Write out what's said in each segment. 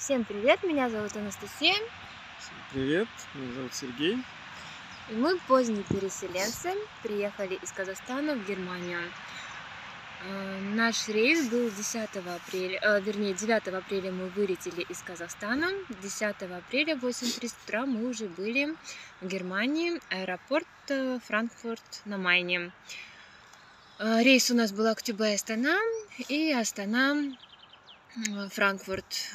Всем привет, меня зовут Анастасия. Всем привет, меня зовут Сергей. И мы поздние переселенцы, приехали из Казахстана в Германию. Э, наш рейс был 10 апреля, э, вернее 9 апреля мы вылетели из Казахстана, 10 апреля в 8.30 утра мы уже были в Германии, аэропорт э, Франкфурт на Майне. Рейс у нас был Актюбе-Астана и Астана-Франкфурт.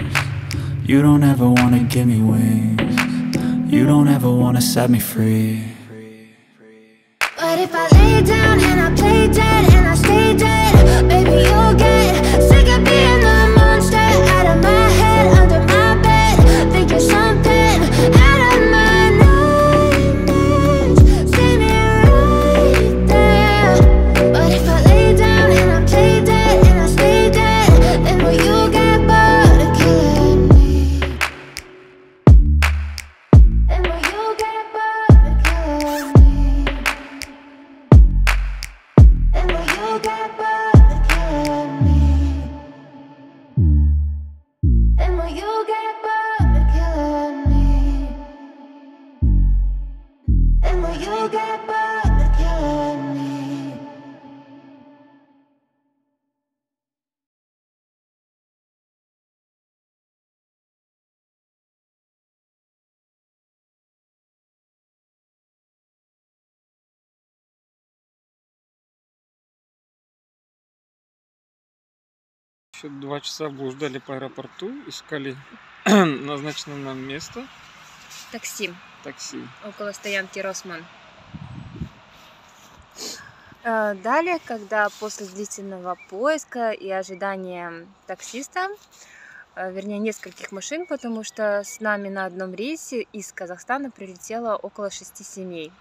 You don't ever wanna give me wings. You don't ever wanna set me free. But if I lay down Еще два часа блуждали по аэропорту, искали назначенное нам место, Такси. такси. около стоянки Росман. Э, Далее, когда после длительного поиска и ожидания таксиста, э, вернее нескольких машин, потому что с нами на одном рейсе из Казахстана прилетело около шести семей.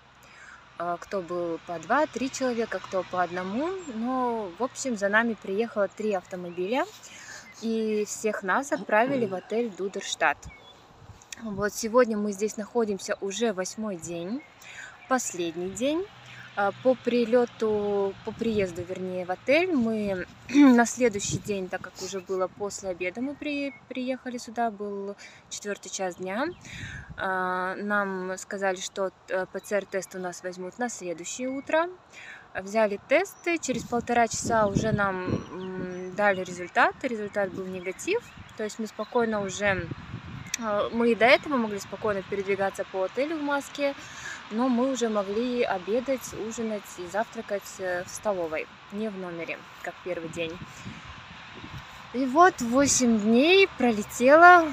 Э, Кто был по два-три человека, кто по одному. Но, в общем, за нами приехало три автомобиля. И всех нас отправили в отель Дудерштадт. Вот сегодня мы здесь находимся уже восьмой день, последний день. А, По прилету, по приезду, вернее, в отель мы на следующий день, так как уже было после обеда, мы при, приехали сюда, был четвертый час дня. А, Нам сказали, что э, ПЦР-тест у нас возьмут на следующее утро. Взяли тесты, через полтора часа уже нам дали результат. Результат был негатив, то есть мы спокойно уже, э, мы и до этого могли спокойно передвигаться по отелю в маске, но мы уже могли обедать, ужинать и завтракать э, в столовой, не в номере, как первый день. И вот 8 дней пролетело.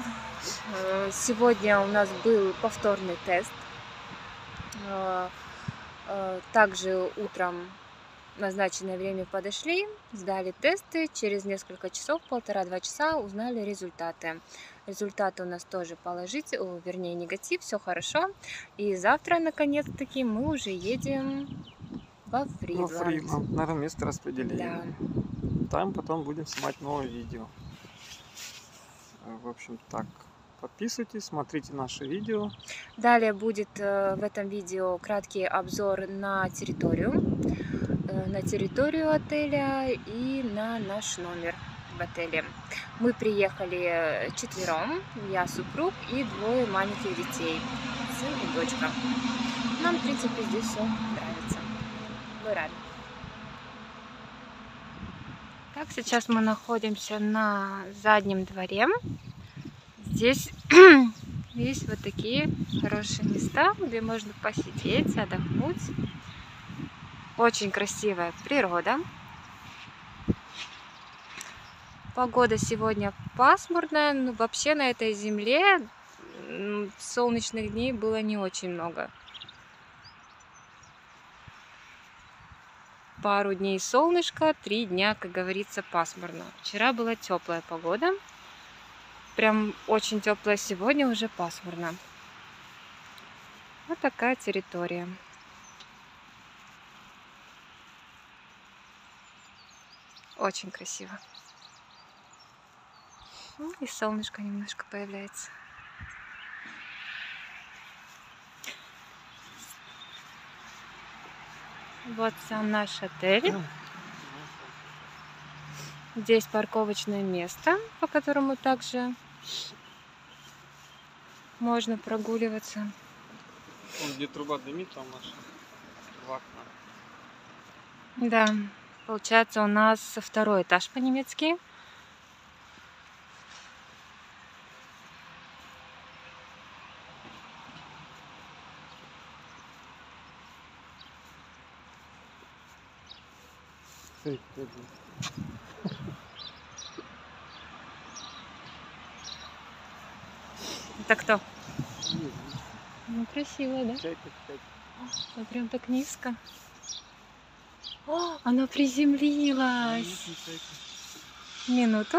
Э, Сегодня у нас был повторный тест. Э, Также утром назначенное время подошли, сдали тесты, через несколько часов, полтора-два часа узнали результаты. Результаты у нас тоже положительные, вернее негатив, все хорошо. И завтра, наконец-таки, мы уже едем во Фридланд. Фридман, на место распределения. Да. Там потом будем снимать новое видео. Э, В общем, так. Подписывайтесь, смотрите наши видео. Далее будет э, в этом видео краткий обзор на территорию, э, на территорию отеля и на наш номер в отеле. Мы приехали четвером, я супруг и двое маленьких детей, сын и дочка. Нам, в принципе, здесь все нравится. Мы рады. Так, сейчас мы находимся на заднем дворе. Здесь есть вот такие хорошие места, где можно посидеть, отдохнуть. Очень красивая природа. Погода сегодня пасмурная, но вообще на этой земле солнечных дней было не очень много. Пару дней солнышко, три дня, как говорится, пасмурно. Вчера была теплая погода. Прям очень теплая сегодня, уже пасмурно. Вот такая территория. Очень красиво. Ну, И солнышко немножко появляется. Вот сам наш отель. Здесь парковочное место, по которому также можно прогуливаться. Вон, где труба дымит, там наша в окна. Да, получается у нас второй этаж по-немецки. Погоди. Это кто? Ну, красиво, да? Ну, прям так низко. О, она приземлилась. Минуту.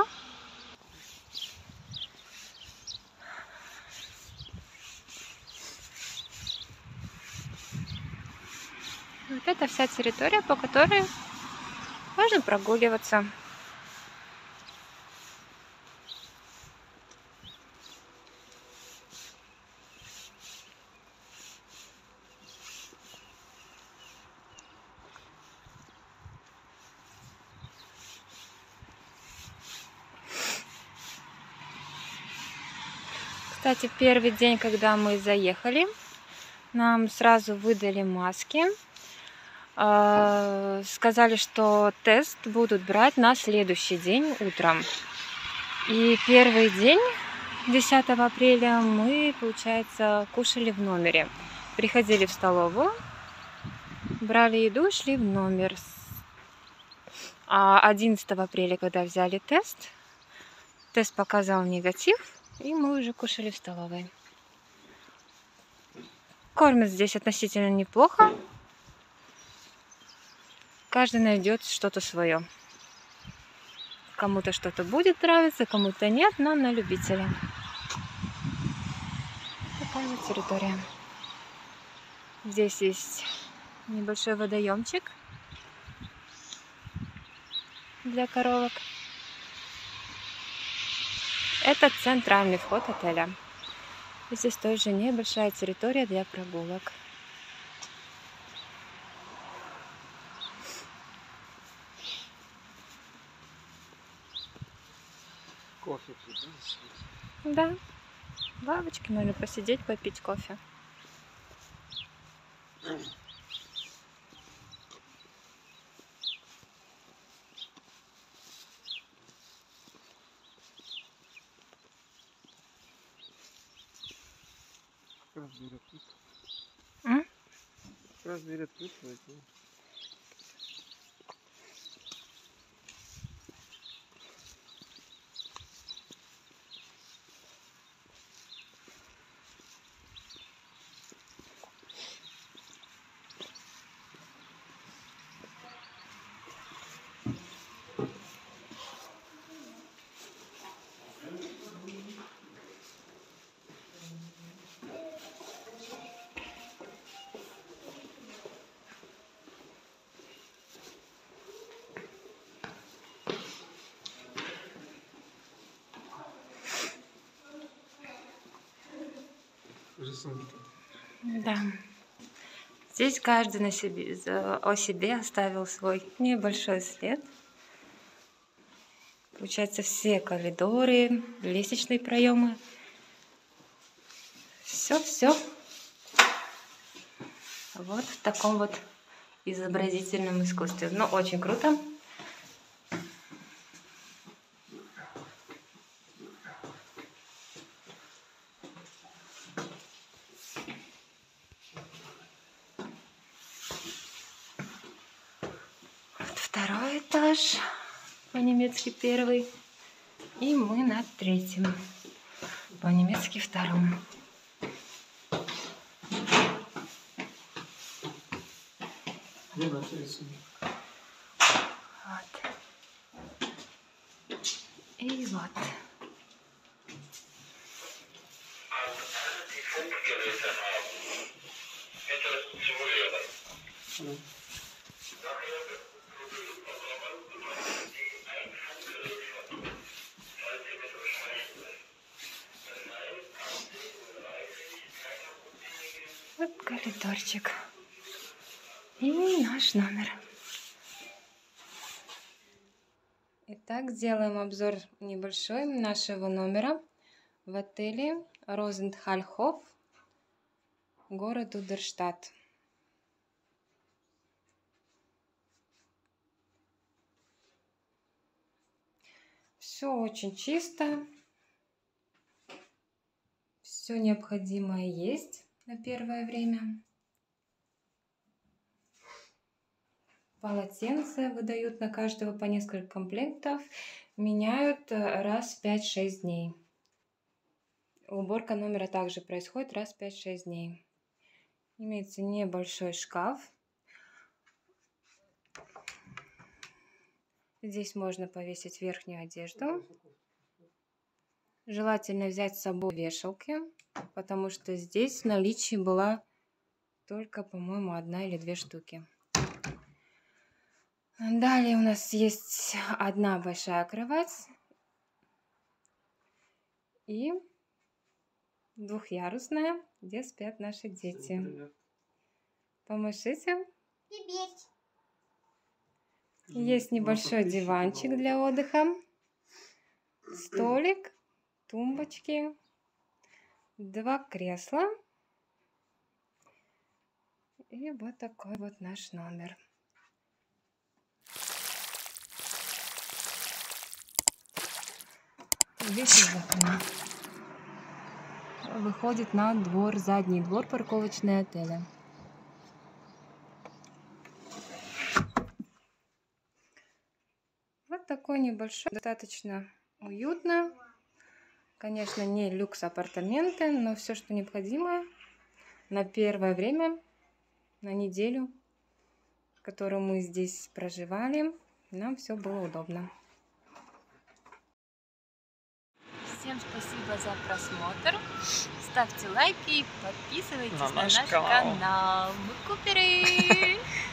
Вот это вся территория, по которой можно прогуливаться. Кстати, первый день, когда мы заехали, нам сразу выдали маски. А, Сказали, что тест будут брать на следующий день утром. И первый день, 10 апреля, мы, получается, кушали в номере. Приходили в столовую, брали еду, шли в номер. А 11 апреля, когда взяли тест, тест показал негатив, и мы уже кушали в столовой. Кормят здесь относительно неплохо. Каждый найдет что-то свое. Кому-то что-то будет нравиться, кому-то нет, но на любителя. Такая вот территория. Здесь есть небольшой водоемчик для коровок. Это центральный вход отеля. Здесь тоже небольшая территория для прогулок. кофе пить, да? Лавочки можно посидеть, попить кофе. Как раз дверь открыта. М? Как раз дверь открыта, войти. Рисунки. Да. Здесь каждый на себе, о себе оставил свой небольшой след. Получается, все коридоры, лестничные проемы. Все-все. Вот в таком вот изобразительном искусстве. Но очень круто. Вот второй этаж, по-немецки первый. И мы на третьем, по-немецки втором. Вот. И вот. Ну, Вот коридорчик. И наш номер. Итак, сделаем обзор небольшой нашего номера в отеле Розентхальхоф, город Удерштадт. Все очень чисто. Все необходимое есть на первое время. Полотенца выдают на каждого по несколько комплектов. Меняют э, раз в 5-6 дней. Уборка номера также происходит раз в 5-6 дней. Имеется небольшой шкаф. Здесь можно повесить верхнюю одежду. Желательно взять с собой вешалки, потому что здесь в наличии была только, по-моему, одна или две штуки. Далее у нас есть одна большая кровать и двухъярусная, где спят наши дети. привет. Помашите. Есть небольшой диванчик для отдыха, столик, тумбочки, два кресла. И вот такой вот наш номер. Из окна. Выходит на двор, задний двор парковочный отеля. Вот такой небольшой, достаточно уютно. Конечно, не люкс апартаменты, но все, что необходимо на первое время, на неделю, которую мы здесь проживали, нам все было удобно. Всем спасибо за просмотр. Ставьте лайки и подписывайтесь На на наш наш канал. канал. Мы куперы!